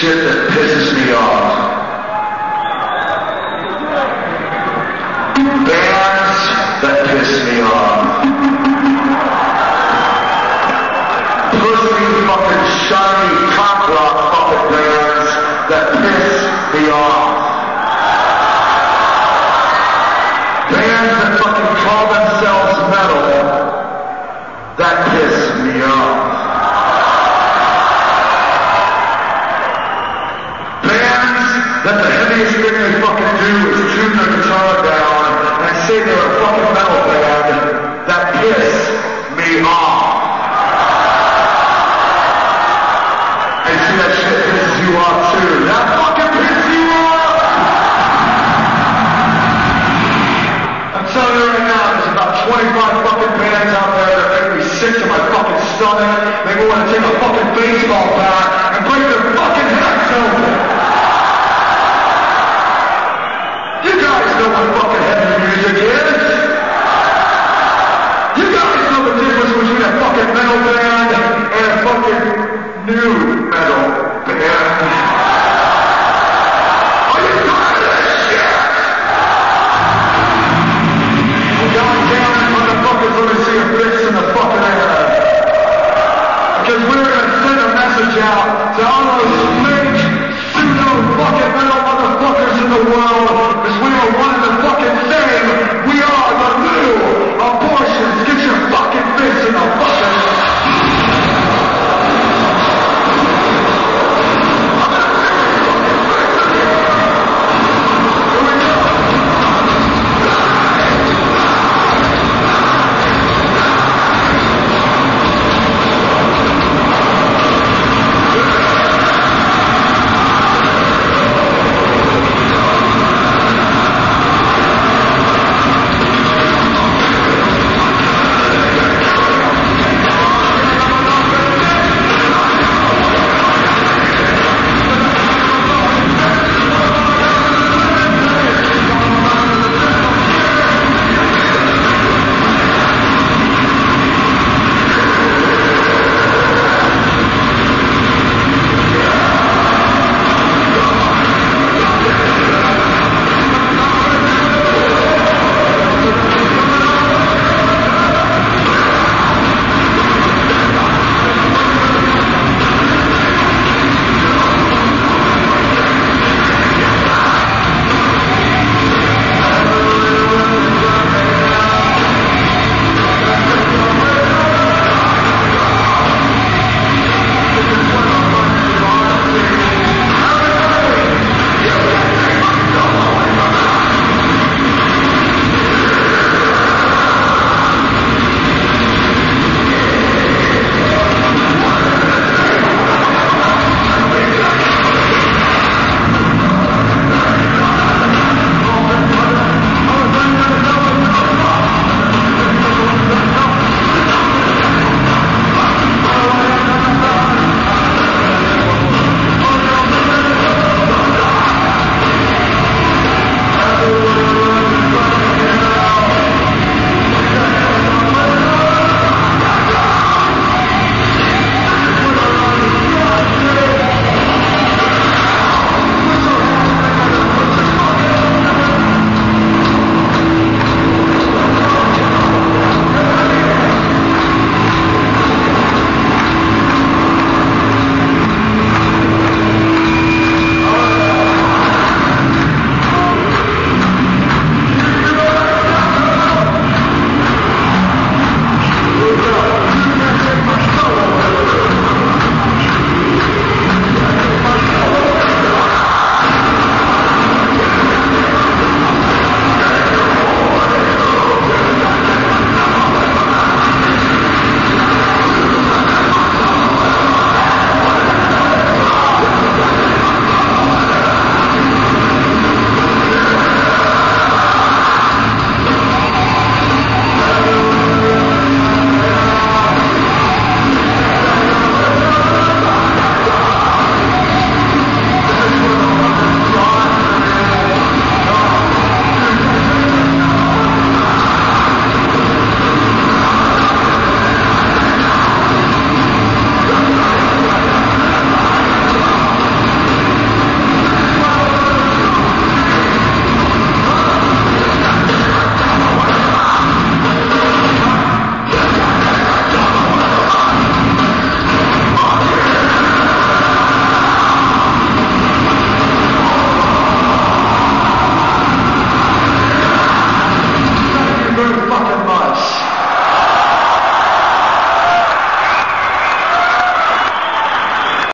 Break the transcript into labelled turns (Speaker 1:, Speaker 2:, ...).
Speaker 1: shit stomach. They want to take a fucking baseball bat